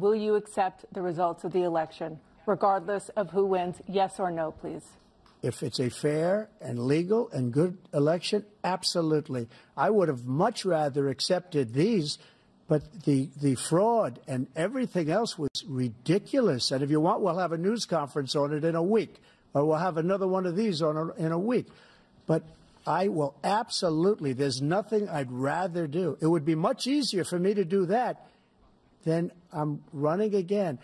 will you accept the results of the election, regardless of who wins? Yes or no, please. If it's a fair and legal and good election, absolutely. I would have much rather accepted these, but the, the fraud and everything else was ridiculous. And if you want, we'll have a news conference on it in a week, or we'll have another one of these on a, in a week. But I will absolutely, there's nothing I'd rather do. It would be much easier for me to do that than I'm running again.